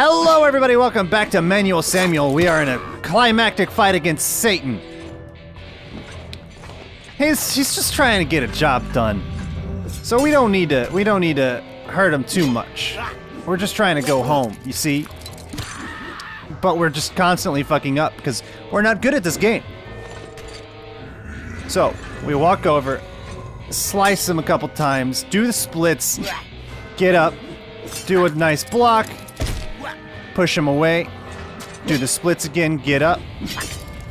Hello, everybody. Welcome back to Manual Samuel. We are in a climactic fight against Satan. He's he's just trying to get a job done, so we don't need to we don't need to hurt him too much. We're just trying to go home. You see. But we're just constantly fucking up because we're not good at this game. So we walk over, slice him a couple times, do the splits, get up, do a nice block, push him away, do the splits again, get up,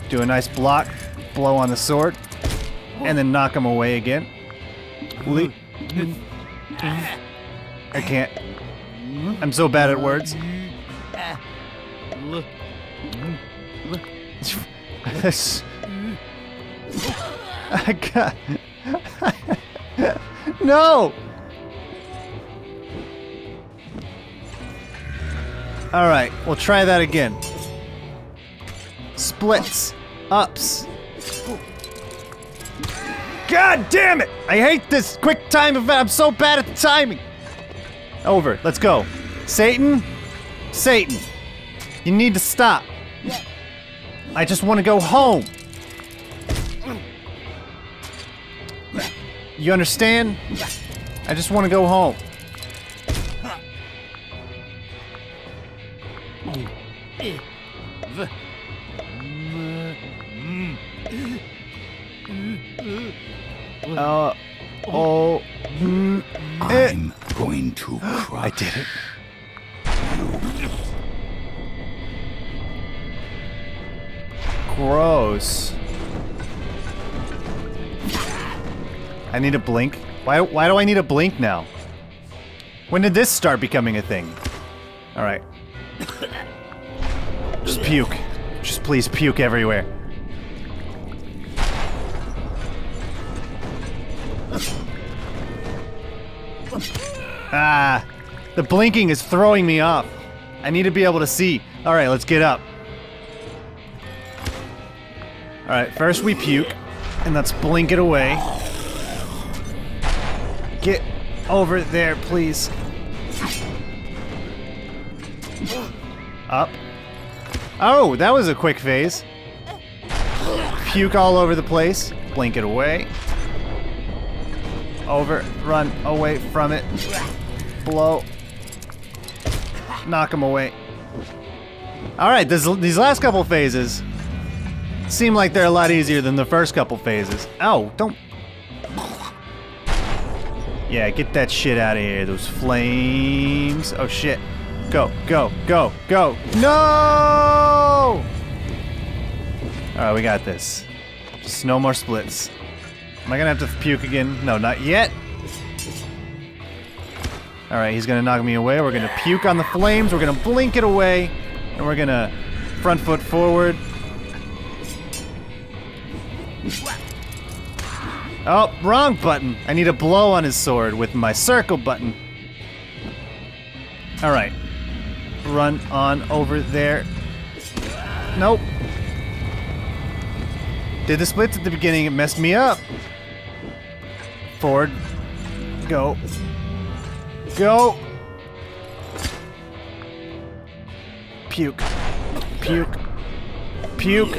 do a nice block, blow on the sword, and then knock him away again. Le- I can't. I'm so bad at words. I got. no! Alright, we'll try that again. Splits. Ups. God damn it! I hate this quick time event. I'm so bad at the timing. Over. Let's go. Satan? Satan. You need to stop. I just want to go home. You understand? I just want to go home. Uh, oh. I'm going to crush. I did it. Gross. I need a blink. Why, why do I need a blink now? When did this start becoming a thing? Alright. Puke. Just please puke everywhere. Ah, the blinking is throwing me off. I need to be able to see. All right, let's get up. All right, first we puke, and let's blink it away. Get over there, please. Up. Oh, that was a quick phase. Puke all over the place. Blink it away. Over, run away from it. Blow. Knock him away. Alright, these last couple phases seem like they're a lot easier than the first couple phases. Ow, don't... Yeah, get that shit out of here, those flames. Oh shit. Go, go, go, go. No! Alright, we got this. Just no more splits. Am I gonna have to puke again? No, not yet. Alright, he's gonna knock me away. We're gonna puke on the flames. We're gonna blink it away. And we're gonna front foot forward. Oh, wrong button. I need a blow on his sword with my circle button. Alright. Run on over there. Nope. Did the splits at the beginning, it messed me up. Forward. Go. Go! Puke. Puke. Puke.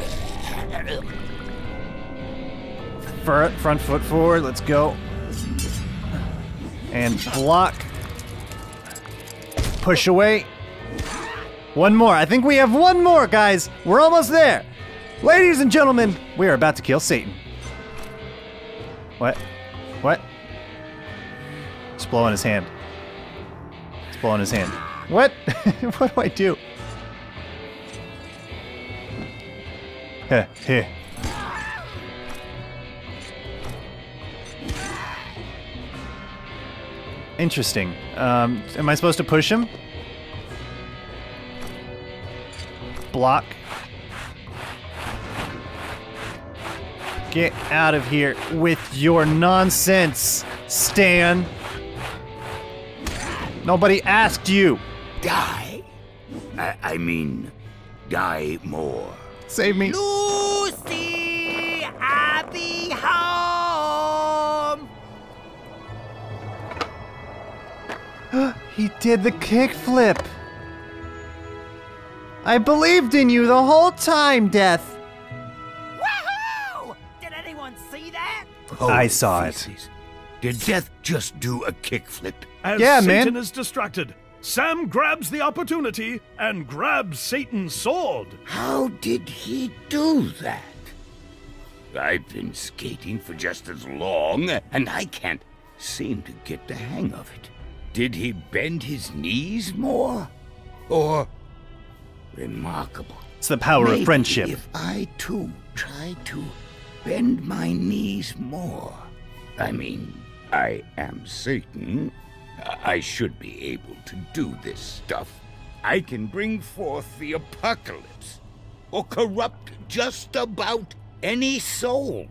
Front, front foot forward, let's go. And block. Push away. One more. I think we have one more, guys. We're almost there. Ladies and gentlemen, we are about to kill Satan. What? What? It's blowing his hand. It's blowing his hand. What? what do I do? Interesting. Um, am I supposed to push him? Block. Get out of here with your nonsense, Stan. Nobody asked you. Die. I, I mean, die more. Save me. Lucy, I'll be home. he did the kickflip. I believed in you the whole time, Death. Woohoo! Did anyone see that? I saw it. Did Death just do a kickflip? As Yeah, man. Satan is distracted, Sam grabs the opportunity and grabs Satan's sword. How did he do that? I've been skating for just as long, and I can't seem to get the hang of it. Did he bend his knees more? Or. Remarkable. It's the power Maybe of friendship. If I too try to bend my knees more. I mean, I am Satan. I I should be able to do this stuff. I can bring forth the apocalypse, or corrupt just about any soul.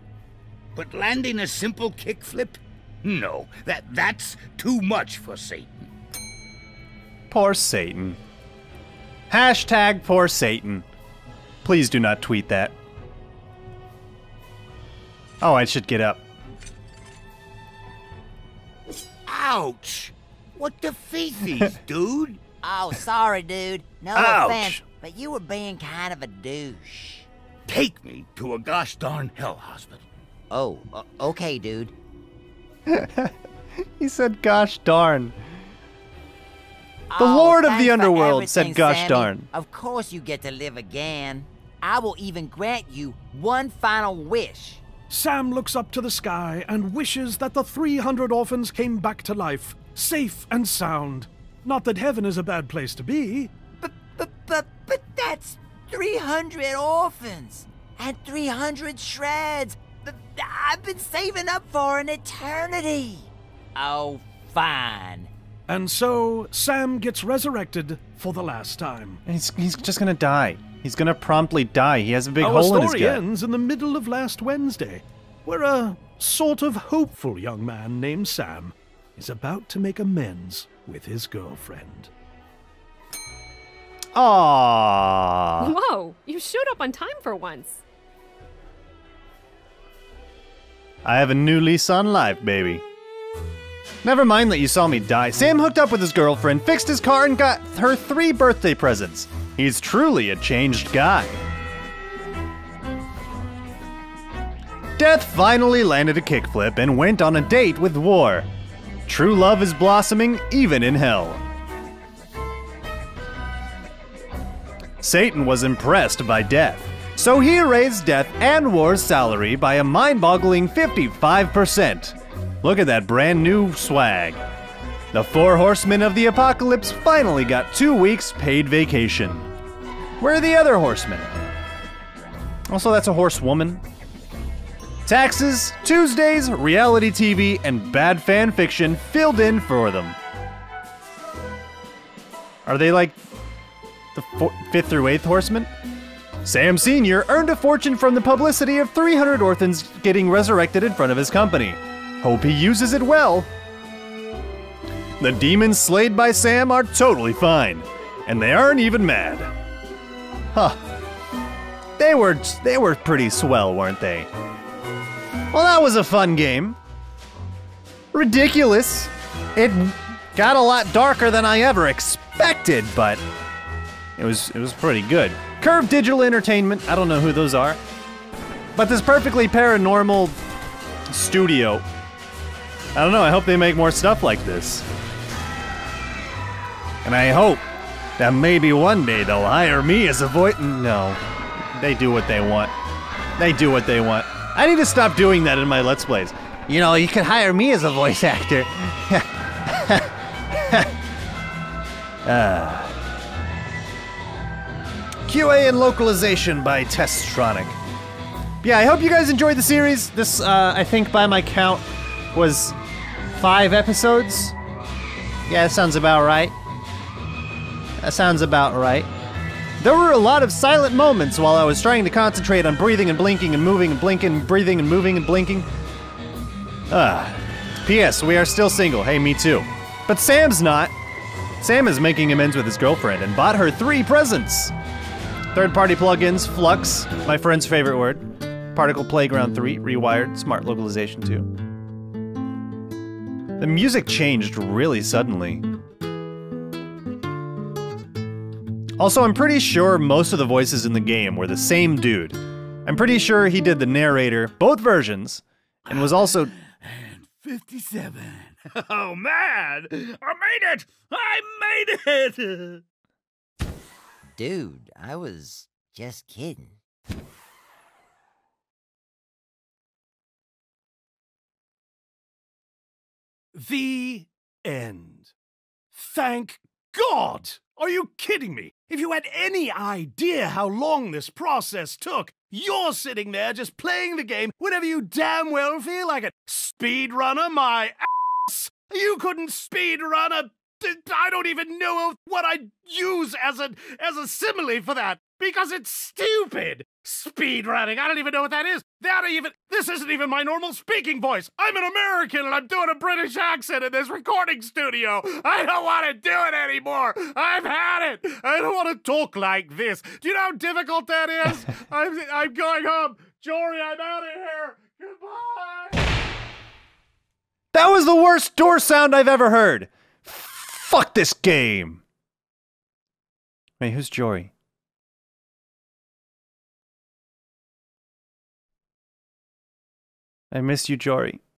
But landing a simple kickflip? No, that that's too much for Satan. Poor Satan. Hashtag poor Satan. Please do not tweet that. Oh, I should get up. Ouch! What the feces, dude? Oh, sorry, dude. No Ouch. offense, but you were being kind of a douche. Take me to a gosh darn hell hospital. Oh, o- okay, dude. He said, gosh darn. The Oh, Lord of the Underworld said, "Gosh Sammy. darn." Of course you get to live again. I will even grant you one final wish. Sam looks up to the sky and wishes that the 300 orphans came back to life, safe and sound. Not that heaven is a bad place to be. But, but, but, but that's 300 orphans and 300 shreds. that I've been saving up for an eternity. Oh, fine. And so, Sam gets resurrected for the last time. He's, he's just gonna die. He's gonna promptly die. He has a big Our hole in his gut. story gut. ends in the middle of last Wednesday, where a sort of hopeful young man named Sam is about to make amends with his girlfriend. Aww. Whoa, you showed up on time for once. I have a new lease on life, baby. Never mind that you saw me die. Sam hooked up with his girlfriend, fixed his car, and got her three birthday presents. He's truly a changed guy. Death finally landed a kickflip and went on a date with War. True love is blossoming even in hell. Satan was impressed by Death, so he raised Death and War's salary by a mind boggling 55%. Look at that brand new swag. The four horsemen of the apocalypse finally got two weeks paid vacation. Where are the other horsemen? Also, that's a horsewoman. Taxes, Tuesdays, reality TV, and bad fan fiction filled in for them. Are they like the fo- fifth through eighth horsemen? Sam Sr. earned a fortune from the publicity of 300 orphans getting resurrected in front of his company. Hope he uses it well. The demons slayed by Sam are totally fine, and they aren't even mad. Huh. They were they were pretty swell, weren't they? Well, that was a fun game. Ridiculous. It got a lot darker than I ever expected, but it was it was pretty good. Curve Digital Entertainment, I don't know who those are. But this perfectly paranormal studio. I don't know, I hope they make more stuff like this. And I hope that maybe one day they'll hire me as a voice. No. They do what they want. They do what they want. I need to stop doing that in my Let's Plays. You know, you could hire me as a voice actor. QA and localization by Testronic. Yeah, I hope you guys enjoyed the series. This, uh, I think by my count, was five episodes. Yeah, that sounds about right. That sounds about right. There were a lot of silent moments while I was trying to concentrate on breathing and blinking and moving and blinking, and breathing and moving and blinking. Ah. P.S. We are still single. Hey, me too. But Sam's not. Sam is making amends with his girlfriend and bought her three presents. Third party plugins, Flux, my friend's favorite word. Particle Playground 3, Rewired, Smart Localization 2. The music changed really suddenly. Also, I'm pretty sure most of the voices in the game were the same dude. I'm pretty sure he did the narrator, both versions, and was also. And 57. Oh man! I made it! I made it! Dude, I was just kidding. The end. Thank God! Are you kidding me? If you had any idea how long this process took, you're sitting there just playing the game whenever you damn well feel like it. Speedrunner, my ass! You couldn't speedrun a. I don't even know what I'd use as a as a simile for that because it's stupid. Speedrunning, I don't even know what that is. That even this isn't even my normal speaking voice. I'm an American and I'm doing a British accent in this recording studio. I don't want to do it anymore. I've had it. I don't want to talk like this. Do you know how difficult that is? I'm I'm going home. Jory, I'm out of here. Goodbye. That was the worst door sound I've ever heard! Fuck this game! Wait, who's Jory? I miss you, Jory.